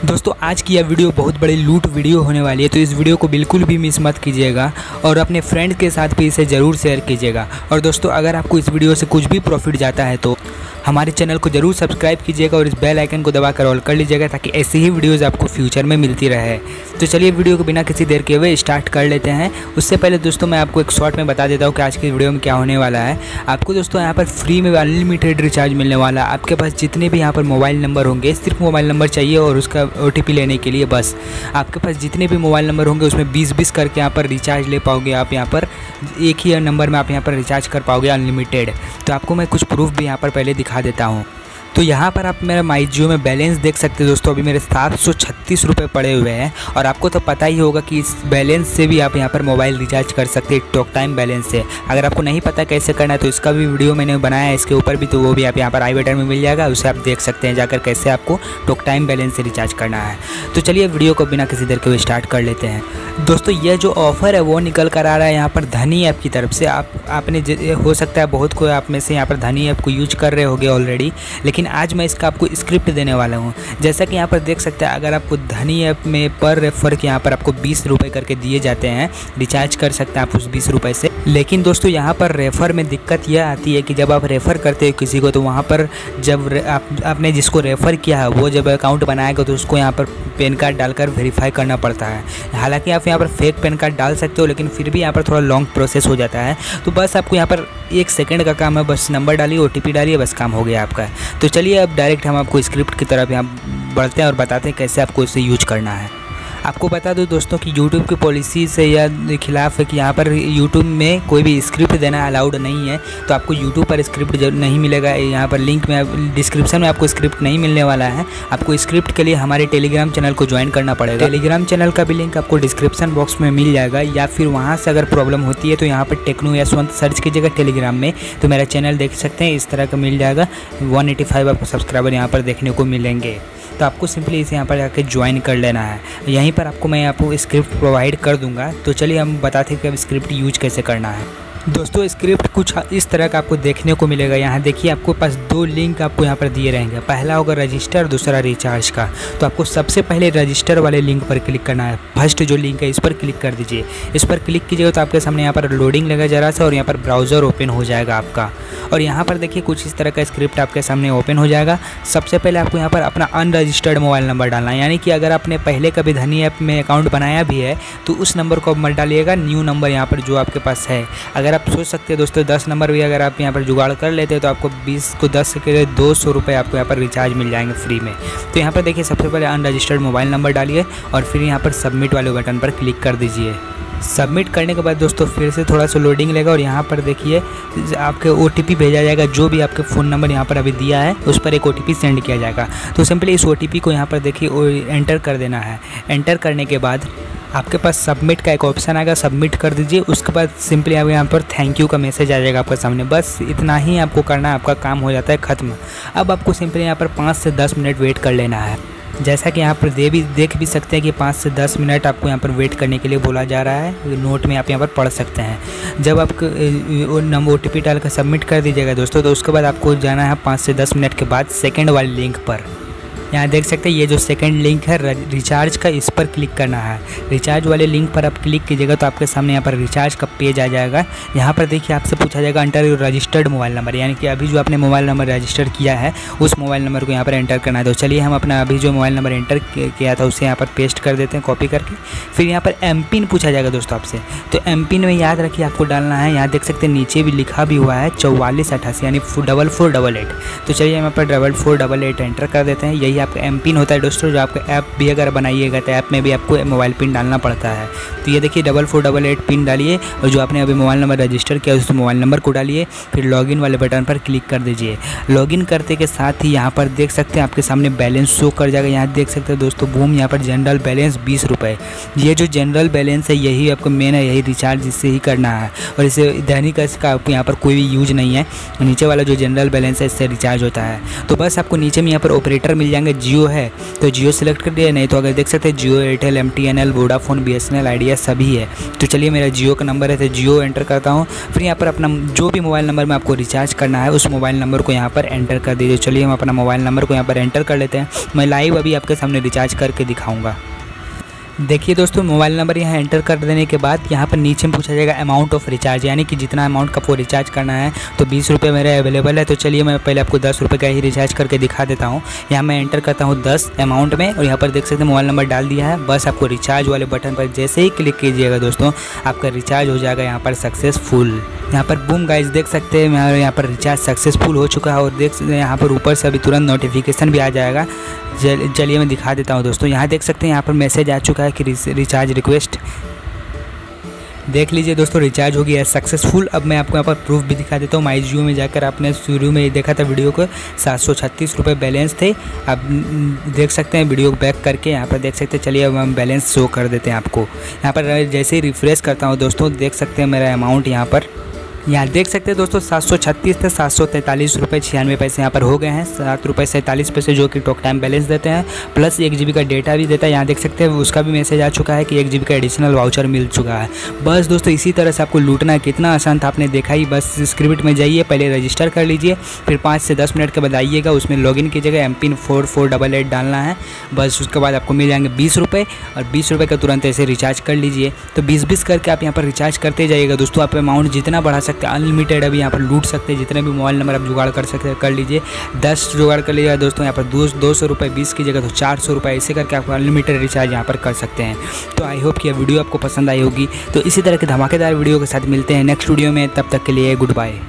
दोस्तों, आज की यह वीडियो बहुत बड़ी लूट वीडियो होने वाली है तो इस वीडियो को बिल्कुल भी मिस मत कीजिएगा और अपने फ्रेंड के साथ भी इसे ज़रूर शेयर कीजिएगा। और दोस्तों, अगर आपको इस वीडियो से कुछ भी प्रॉफिट जाता है तो हमारे चैनल को ज़रूर सब्सक्राइब कीजिएगा और इस बेल आइकन को दबाकर ऑल कर लीजिएगा ताकि ऐसी ही वीडियोज़ आपको फ्यूचर में मिलती रहे। तो चलिए वीडियो को बिना किसी देर के हुए स्टार्ट कर लेते हैं। उससे पहले दोस्तों मैं आपको एक शॉर्ट में बता देता हूँ कि आज की वीडियो में क्या होने वाला है। आपको दोस्तों यहाँ पर फ्री में अनलिमिटेड रिचार्ज मिलने वाला। आपके पास जितने भी यहाँ पर मोबाइल नंबर होंगे, सिर्फ़ मोबाइल नंबर चाहिए और उसका ओटीपी लेने के लिए बस। आपके पास जितने भी मोबाइल नंबर होंगे, उसमें बीस बीस करके यहाँ पर रिचार्ज ले पाओगे आप यहाँ पर। एक ही नंबर में आप यहाँ पर रिचार्ज कर पाओगे अनलिमिटेड तो आपको मैं कुछ प्रूफ भी यहाँ पर पहले दिखा देता हूँ। तो यहाँ पर आप मेरा माई जियो में बैलेंस देख सकते हैं दोस्तों। अभी मेरे सात सौ छत्तीस रुपये पड़े हुए हैं और आपको तो पता ही होगा कि इस बैलेंस से भी आप यहाँ पर मोबाइल रिचार्ज कर सकते हैं टॉक टाइम बैलेंस से। अगर आपको नहीं पता कैसे करना है तो इसका भी वीडियो मैंने बनाया है, इसके ऊपर भी तो वो भी आप यहाँ पर आई बटन में मिल जाएगा, उसे आप देख सकते हैं जाकर कैसे आपको टॉक टाइम बैलेंस से रिचार्ज करना है। तो चलिए वीडियो को बिना किसी देर के स्टार्ट कर लेते हैं। दोस्तों, ये जो ऑफ़र है, वो निकल कर आ रहा है यहाँ पर धनी ऐप की तरफ़ से। आप, आपने हो सकता है बहुत कोई आप में से यहाँ पर धनी ऐप को यूज़ कर रहे होगे ऑलरेडी लेकिन आज मैं इसका आपको स्क्रिप्ट देने वाला हूँ। जैसा कि यहाँ पर देख सकते हैं, अगर आपको धनी ऐप में पर रेफर के यहाँ पर आपको बीस रुपये करके दिए जाते हैं रिचार्ज कर सकते हैं आप उस बीस रुपये से। लेकिन दोस्तों, यहाँ पर रेफ़र में दिक्कत यह आती है कि जब आप रेफ़र करते हो किसी को तो वहाँ पर जब आप, आपने जिसको रेफ़र किया है, वो जब अकाउंट बनाएगा तो उसको यहाँ पर पेन कार्ड डालकर वेरीफाई करना पड़ता है। हालाँकि आप यहाँ पर फेक पेन कार्ड डाल सकते हो, लेकिन फिर भी यहाँ पर थोड़ा लॉन्ग प्रोसेस हो जाता है। तो बस आपको यहाँ पर एक सेकेंड का काम है, बस नंबर डालिए ओटीपी डालिए, बस काम हो गया आपका। तो चलिए अब डायरेक्ट हम आपको स्क्रिप्ट की तरफ़ यहाँ बढ़ते हैं और बताते हैं कैसे आपको इसे यूज़ करना है। आपको बता दूँ दोस्तों कि यूट्यूब की पॉलिसी से या खिलाफ है कि यहाँ पर यूट्यूब में कोई भी स्क्रिप्ट देना अलाउड नहीं है तो आपको यूट्यूब पर स्क्रिप्ट नहीं मिलेगा, यहाँ पर लिंक में डिस्क्रिप्शन में आपको स्क्रिप्ट नहीं मिलने वाला है। आपको स्क्रिप्ट के लिए हमारे टेलीग्राम चैनल को ज्वाइन करना पड़ेगा। टेलीग्राम चैनल का भी लिंक आपको डिस्क्रिप्शन बॉक्स में मिल जाएगा, या फिर वहाँ से अगर प्रॉब्लम होती है तो यहाँ पर टेक्नो या स्वंत सर्च कीजिएगा टेलीग्राम में तो मेरा चैनल देख सकते हैं, इस तरह का मिल जाएगा। वन आपको सब्सक्राइबर यहाँ पर देखने को मिलेंगे। तो आपको सिंपली इसे यहाँ पर जाकर ज्वाइन कर लेना है। यहीं पर आपको मैं आपको स्क्रिप्ट प्रोवाइड कर दूँगा। तो चलिए हम बताते हैं कि अब स्क्रिप्ट यूज़ कैसे करना है। दोस्तों स्क्रिप्ट कुछ इस तरह का आपको देखने को मिलेगा। यहाँ देखिए, आपको पास दो लिंक आपको यहाँ पर दिए रहेंगे। पहला होगा रजिस्टर दूसरा रिचार्ज का। तो आपको सबसे पहले रजिस्टर वाले लिंक पर क्लिक करना है। फ़र्स्ट जो लिंक है, इस पर क्लिक कर दीजिए। इस पर क्लिक कीजिएगा तो आपके सामने यहाँ पर लोडिंग लगा जरा सा और यहाँ पर ब्राउज़र ओपन हो जाएगा आपका। और यहाँ पर देखिए, कुछ इस तरह का स्क्रिप्ट आपके सामने ओपन हो जाएगा। सबसे पहले आपको यहाँ पर अपना अनरजिस्टर्ड मोबाइल नंबर डालना है। यानी कि अगर आपने पहले कभी धनी ऐप में अकाउंट बनाया भी है तो उस नंबर को मत डालिएगा। न्यू नंबर यहाँ पर जो आपके पास है। अगर आप सोच सकते हैं दोस्तों, दस नंबर भी अगर आप यहाँ पर जुगाड़ कर लेते हैं तो आपको बीस को दस के लिए दो सौ रुपये आपको यहाँ पर रिचार्ज मिल जाएँगे फ्री में। तो यहाँ पर देखिए, सबसे पहले अनरजिस्टर्ड मोबाइल नंबर डालिए और फिर यहाँ पर सबमिट वाले बटन पर क्लिक कर दीजिए। सबमिट करने के बाद दोस्तों फिर से थोड़ा सा लोडिंग लेगा और यहाँ पर देखिए, आपके ओटीपी भेजा जाएगा, जो भी आपके फ़ोन नंबर यहाँ पर अभी दिया है, उस पर एक ओटीपी सेंड किया जाएगा। तो सिंपली इस ओटीपी को यहाँ पर देखिए एंटर कर देना है। एंटर करने के बाद आपके पास सबमिट का एक ऑप्शन आएगा सबमिट कर दीजिए। उसके बाद सिंपली आप यहाँ पर थैंक यू का मैसेज आ जाएगा आपके सामने। बस इतना ही आपको करना है, आपका काम हो जाता है ख़त्म। अब आपको सिंपली यहाँ पर पाँच से दस मिनट वेट कर लेना है। जैसा कि यहाँ पर दे भी, देख भी सकते हैं कि पाँच से दस मिनट आपको यहाँ पर वेट करने के लिए बोला जा रहा है। नोट में आप यहाँ पर पढ़ सकते हैं। जब आप नंबर ओ टी डाल कर सबमिट कर दीजिएगा दोस्तों तो उसके बाद आपको जाना है पाँच से दस मिनट के बाद सेकेंड वाले लिंक पर। यहाँ देख सकते हैं, ये जो सेकंड लिंक है रिचार्ज का, इस पर क्लिक करना है। रिचार्ज वाले लिंक पर आप क्लिक कीजिएगा तो आपके सामने यहाँ पर रिचार्ज का पेज आ जाएगा। यहाँ पर देखिए आपसे पूछा जाएगा enter your registered mobile number यानी कि अभी जो आपने मोबाइल नंबर रजिस्टर किया है, उस मोबाइल नंबर को यहाँ पर एंटर करना है। तो चलिए हम अपना अभी जो मोबाइल नंबर एंटर किया था, उसे यहाँ पर पेस्ट कर देते हैं कॉपी करके। फिर यहाँ पर एम पिन पूछा जाएगा दोस्तों आपसे। तो एम पिन में याद रखिए, आपको डालना है। यहाँ देख सकते हैं, नीचे भी लिखा भी हुआ है, चौवालीस यानी डबल फोर डबल एट तो चलिए हम यहाँ पर double four double eight enter कर देते हैं। यही आपका एम पिन होता है दोस्तों, जो आपका ऐप भी अगर बनाइएगा तो ऐप में भी आपको मोबाइल पिन डालना पड़ता है। तो ये देखिए double four double eight pin डालिए और जो आपने अभी मोबाइल नंबर रजिस्टर किया उस मोबाइल नंबर को डालिए, फिर लॉगिन वाले बटन पर क्लिक कर दीजिए। लॉगिन करते के साथ ही यहाँ पर देख सकते हैं आपके सामने बैलेंस शो कर जाएगा। यहाँ देख सकते हैं दोस्तों बूम यहाँ पर जनरल बैलेंस बीस रुपये ये जो जनरल बैलेंस है, यही आपको मेन है, यही रिचार्ज इससे ही करना है। और इसे दैनिक का आपको यहाँ पर कोई भी यूज़ नहीं है। नीचे वाला जो जनरल बैलेंस है, इससे रिचार्ज होता है। तो बस आपको नीचे में यहाँ पर ऑपरेटर मिल जाएँगे होंगे जियो है तो जियो सेलेक्ट कर दिया नहीं तो अगर देख सकते हैं, Jio Airtel M T N L Vodafone B S N L Idea सभी है। तो चलिए, मेरा जियो का नंबर है तो जियो एंटर करता हूँ। फिर यहाँ पर अपना जो भी मोबाइल नंबर में आपको रिचार्ज करना है, उस मोबाइल नंबर को यहाँ पर एंटर कर दीजिए। चलिए, हम अपना मोबाइल नंबर को यहाँ पर एंटर कर लेते हैं। मैं लाइव अभी आपके सामने रिचार्ज करके दिखाऊँगा। देखिए दोस्तों, मोबाइल नंबर यहाँ एंटर कर देने के बाद यहाँ पर नीचे में पूछा जाएगा अमाउंट ऑफ़ रिचार्ज यानी कि जितना अमाउंट का वो रिचार्ज करना है तो बीस रुपये मेरे अवेलेबल है। तो चलिए मैं पहले आपको दस रुपये का ही रिचार्ज करके दिखा देता हूँ। यहाँ मैं एंटर करता हूँ दस अमाउंट में और यहाँ पर देख सकते हैं मोबाइल नंबर डाल दिया है। बस आपको रिचार्ज वाले बटन पर जैसे ही क्लिक कीजिएगा दोस्तों, आपका रिचार्ज हो जाएगा यहाँ पर सक्सेसफुल यहाँ पर बूम गाइज़ देख सकते हैं यहाँ पर रिचार्ज सक्सेसफुल हो चुका है और देख सकते हैं यहाँ पर ऊपर से अभी तुरंत नोटिफिकेशन भी आ जाएगा। चलिए मैं दिखा देता हूँ दोस्तों। यहाँ देख सकते हैं यहाँ पर मैसेज आ चुका है कि रिचार्ज रिक्वेस्ट देख लीजिए दोस्तों रिचार्ज हो गया है सक्सेसफुल अब मैं आपको यहाँ पर प्रूफ भी दिखा देता हूँ। माई जियो में जाकर आपने शुरू में देखा था वीडियो को, सात सौ छत्तीस रुपये बैलेंस थे। अब देख सकते हैं वीडियो बैक करके, यहाँ पर देख सकते हैं। चलिए अब हम बैलेंस शो कर देते हैं आपको। यहाँ पर जैसे ही रिफ्रेश करता हूँ दोस्तों, देख सकते हैं मेरा अमाउंट यहाँ पर। यहाँ देख सकते हैं दोस्तों, सात सौ छत्तीस थे सात सौ तैंतालीस रुपये छियानवे पैसे यहाँ पर हो गए हैं। सात रुपये सैंतालीस पैसे जो कि टॉक टाइम बैलेंस देते हैं, प्लस एक जीबी का डेटा भी देता है। यहाँ देख सकते हैं, उसका भी मैसेज आ चुका है कि एक जीबी का एडिशनल वाउचर मिल चुका है। बस दोस्तों, इसी तरह से आपको लूटना कितना आसान था, आपने देखा ही, बस स्क्रिप्ट में जाइए, पहले रजिस्टर कर लीजिए, फिर पाँच से दस मिनट के बाद आइएगा, उसमें लॉगिन कीजिएगा M pin four four double eight डालना है। बस उसके बाद आपको मिल जाएँगे बीस रुपये और बीस रुपये का तुरंत ऐसे रिचार्ज कर लीजिए। तो बीस बीस करके आप यहाँ पर रिचार्ज करते जाइएगा। दोस्तों, आप अमाउंट जितना बढ़ा सकते हैं। अनलिमिटेड अभी यहाँ पर लूट सकते हैं। जितने भी मोबाइल नंबर आप जुगाड़ कर सकते कर लीजिए। दस जुगाड़ कर लीजिएगा दोस्तों, यहाँ पर दो दो सौ रुपये बीस की जगह तो चार सौ रुपये ऐसे करके आप अनलिमिटेड रिचार्ज यहाँ पर कर सकते हैं। तो आई होप कि यह वीडियो आपको पसंद आई होगी। तो इसी तरह के धमाकेदार वीडियो के साथ मिलते हैं नेक्स्ट वीडियो में। तब तक के लिए गुड बाय